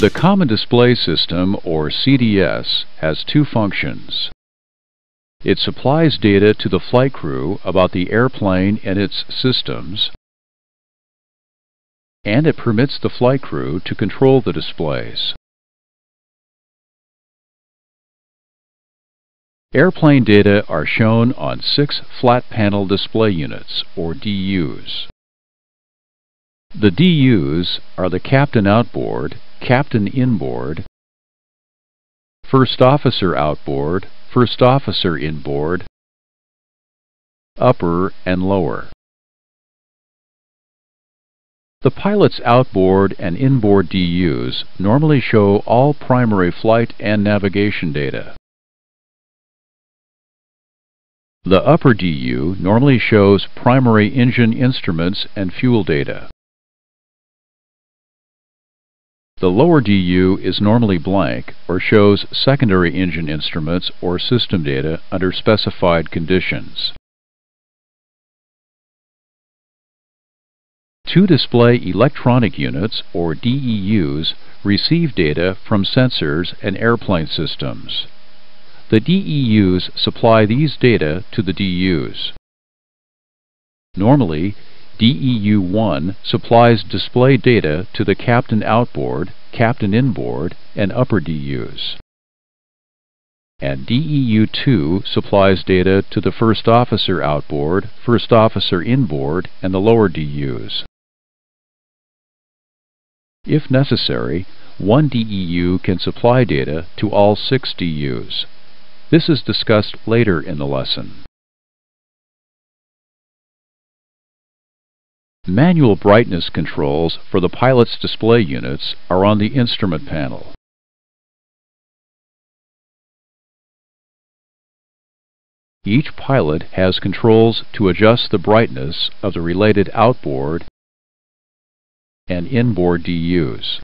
The Common Display System, or CDS, has two functions. It supplies data to the flight crew about the airplane and its systems, and it permits the flight crew to control the displays. Airplane data are shown on six flat panel display units, or DUs. The DUs are the Captain Outboard, Captain Inboard, First Officer Outboard, First Officer Inboard, Upper and Lower. The pilot's outboard and inboard DUs normally show all primary flight and navigation data. The upper DU normally shows primary engine instruments and fuel data. The lower DU is normally blank or shows secondary engine instruments or system data under specified conditions. Two display electronic units, or DEUs, receive data from sensors and airplane systems. The DEUs supply these data to the DUs. Normally, DEU1 supplies display data to the captain outboard, captain inboard, and upper DUs. And DEU2 supplies data to the first officer outboard, first officer inboard, and the lower DUs. If necessary, one DEU can supply data to all six DUs. This is discussed later in the lesson. Manual brightness controls for the pilot's display units are on the instrument panel. Each pilot has controls to adjust the brightness of the related outboard and inboard DUs.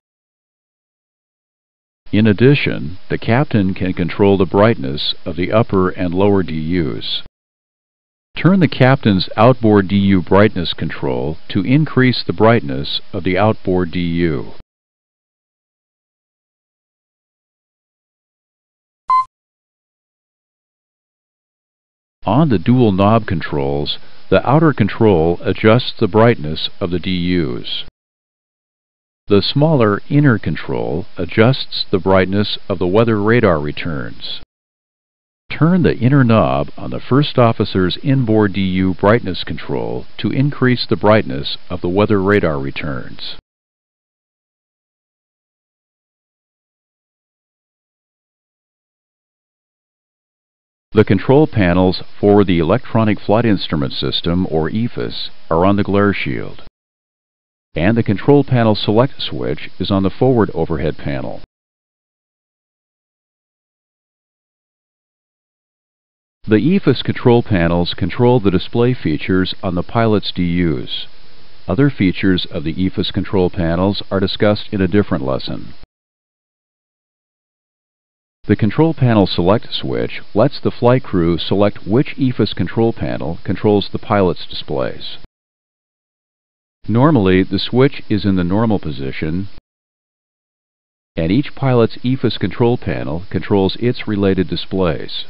In addition, the captain can control the brightness of the upper and lower DUs. Turn the captain's outboard DU brightness control to increase the brightness of the outboard DU. On the dual knob controls, the outer control adjusts the brightness of the DUs. The smaller inner control adjusts the brightness of the weather radar returns. Turn the inner knob on the first officer's inboard DU brightness control to increase the brightness of the weather radar returns. The control panels for the Electronic Flight Instrument System, or EFIS, are on the glare shield. And the control panel select switch is on the forward overhead panel. The EFIS control panels control the display features on the pilot's DUs. Other features of the EFIS control panels are discussed in a different lesson. The control panel select switch lets the flight crew select which EFIS control panel controls the pilot's displays. Normally, the switch is in the normal position and each pilot's EFIS control panel controls its related displays.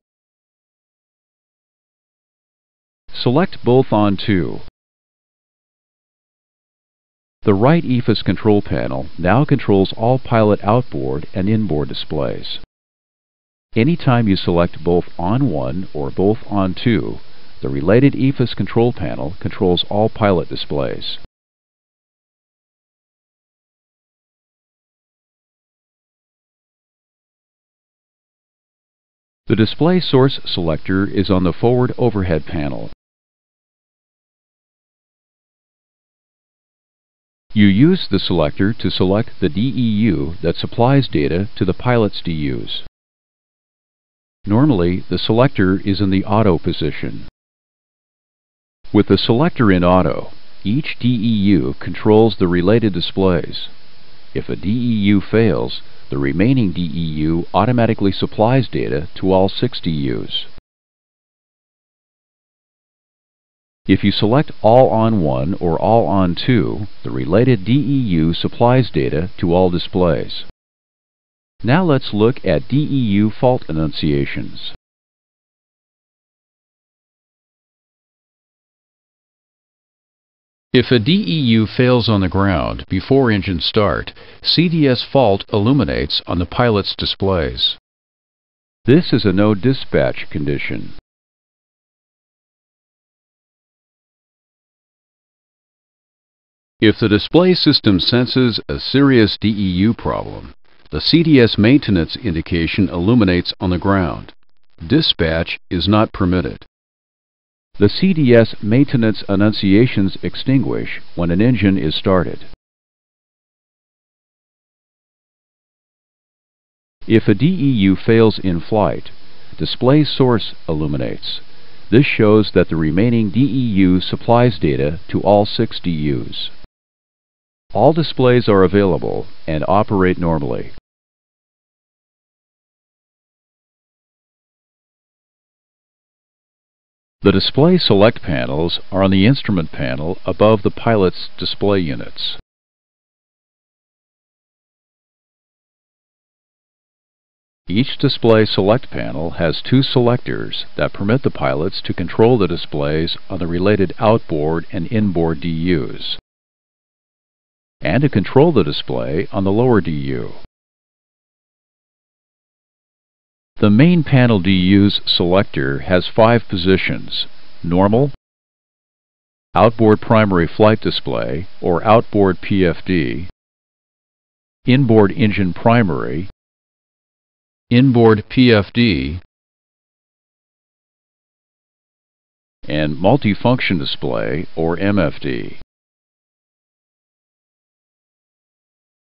Select both on 2. The right EFIS control panel now controls all pilot outboard and inboard displays. Anytime you select both on 1 or both on 2, the related EFIS control panel controls all pilot displays. The display source selector is on the forward overhead panel. You use the selector to select the DEU that supplies data to the pilot's DUs. Normally, the selector is in the auto position. With the selector in auto, each DEU controls the related displays. If a DEU fails, the remaining DEU automatically supplies data to all six DUs. If you select All on 1 or All on 2, the related DEU supplies data to all displays. Now let's look at DEU fault annunciations. If a DEU fails on the ground before engine start, CDS fault illuminates on the pilot's displays. This is a no dispatch condition. If the display system senses a serious DEU problem, the CDS maintenance indication illuminates on the ground. Dispatch is not permitted. The CDS maintenance annunciations extinguish when an engine is started. If a DEU fails in flight, display source illuminates. This shows that the remaining DEU supplies data to all six DUs. All displays are available and operate normally. The display select panels are on the instrument panel above the pilot's display units. Each display select panel has two selectors that permit the pilots to control the displays on the related outboard and inboard DUs and to control the display on the lower DU. The main panel DU's selector has five positions, normal, outboard primary flight display or outboard PFD, inboard engine primary, inboard PFD, and multifunction display or MFD.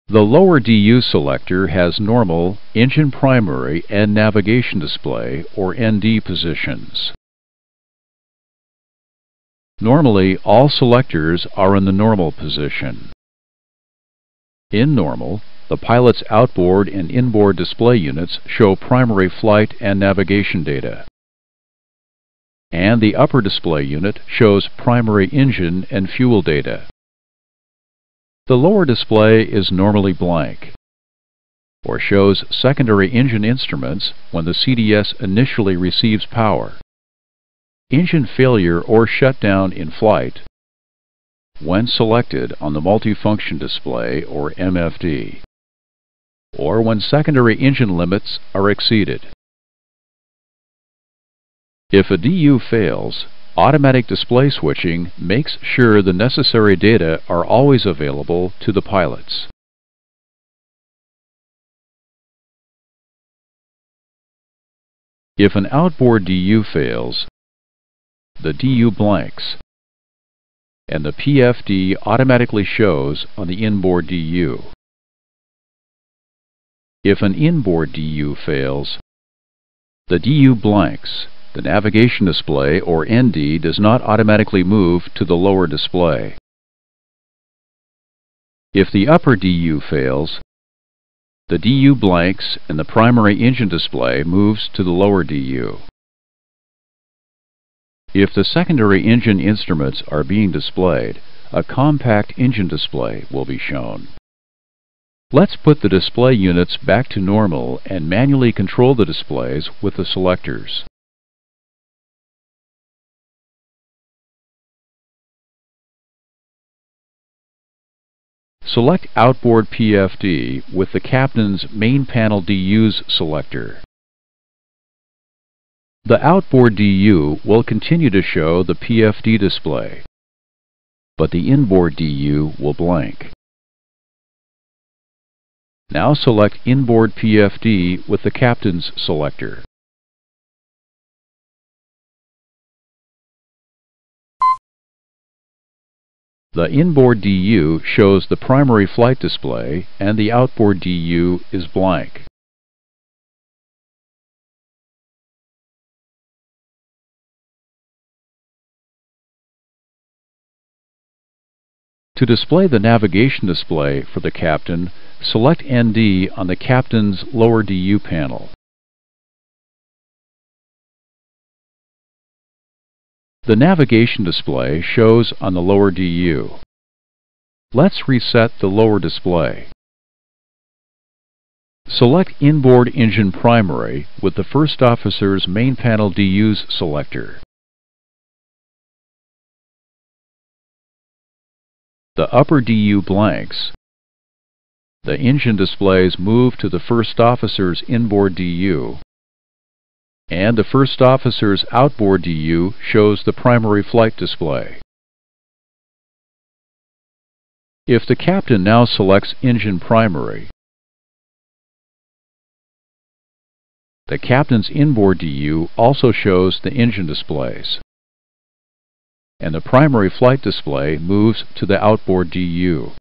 The lower DU selector has normal, engine primary, and navigation display, or ND positions. Normally, all selectors are in the normal position. In normal, the pilot's outboard and inboard display units show primary flight and navigation data. And the upper display unit shows primary engine and fuel data. The lower display is normally blank or shows secondary engine instruments when the CDS initially receives power. Engine failure or shutdown in flight when selected on the multifunction display or MFD or when secondary engine limits are exceeded. If a DU fails, Automatic display switching makes sure the necessary data are always available to the pilots. If an outboard DU fails, the DU blanks, and the PFD automatically shows on the inboard DU. If an inboard DU fails, the DU blanks the navigation display, or ND, does not automatically move to the lower display. If the upper DU fails, the DU blanks and the primary engine display moves to the lower DU. If the secondary engine instruments are being displayed, a compact engine display will be shown. Let's put the display units back to normal and manually control the displays with the selectors. Select Outboard PFD with the Captain's Main Panel DUs selector. The outboard DU will continue to show the PFD display, but the inboard DU will blank. Now select Inboard PFD with the Captain's selector. The inboard DU shows the primary flight display and the outboard DU is blank. To display the navigation display for the captain, select ND on the captain's lower DU panel. The navigation display shows on the lower DU. Let's reset the lower display. Select Inboard Engine Primary with the First Officer's Main Panel DUs selector. The upper DU blanks. The engine displays move to the First Officer's inboard DU. And the First Officer's outboard DU shows the primary flight display. If the captain now selects Engine Primary, the captain's inboard DU also shows the engine displays, and the primary flight display moves to the outboard DU.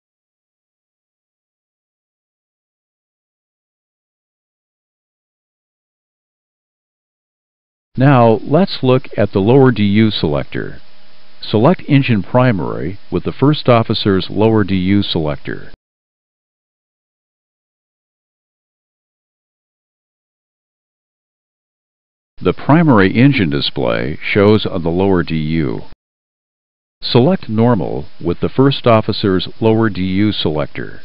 Now let's look at the lower DU selector. Select Engine Primary with the First Officer's lower DU selector. The primary engine display shows on the lower DU. Select Normal with the First Officer's lower DU selector.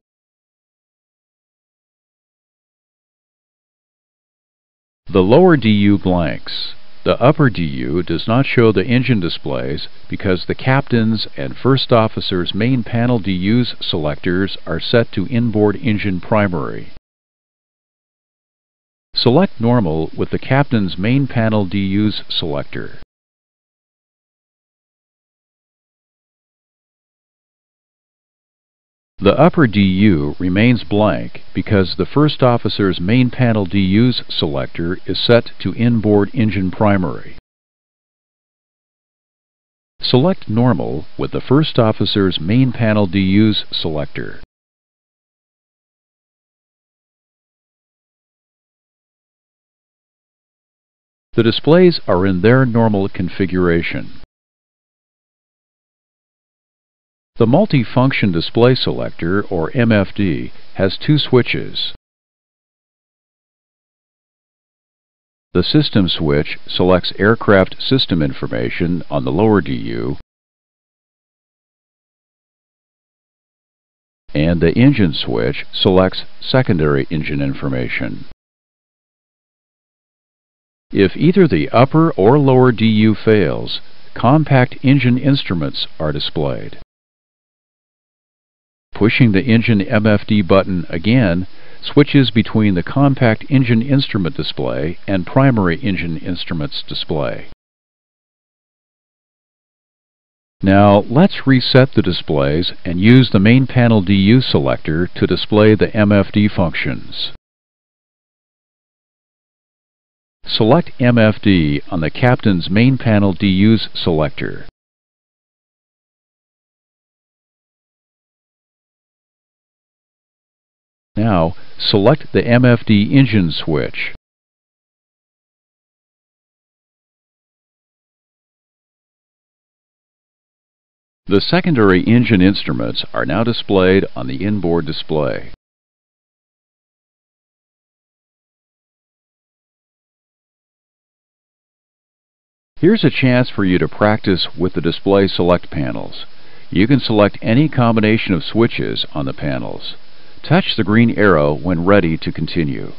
The lower DU blanks. The upper DU does not show the engine displays because the captain's and first officer's main panel DU's selectors are set to inboard engine primary. Select Normal with the captain's main panel DU's selector. The upper DU remains blank because the first officer's main panel DU's selector is set to inboard engine primary. Select Normal with the first officer's main panel DU's selector. The displays are in their normal configuration. The Multi-Function Display Selector, or MFD, has two switches. The System switch selects aircraft system information on the lower DU, and the Engine switch selects secondary engine information. If either the upper or lower DU fails, compact engine instruments are displayed. Pushing the engine MFD button again switches between the compact engine instrument display and primary engine instruments display. Now let's reset the displays and use the main panel DU selector to display the MFD functions. Select MFD on the Captain's main panel DUs selector. Now, select the MFD engine switch. The secondary engine instruments are now displayed on the inboard display. Here's a chance for you to practice with the display select panels. You can select any combination of switches on the panels. Touch the green arrow when ready to continue.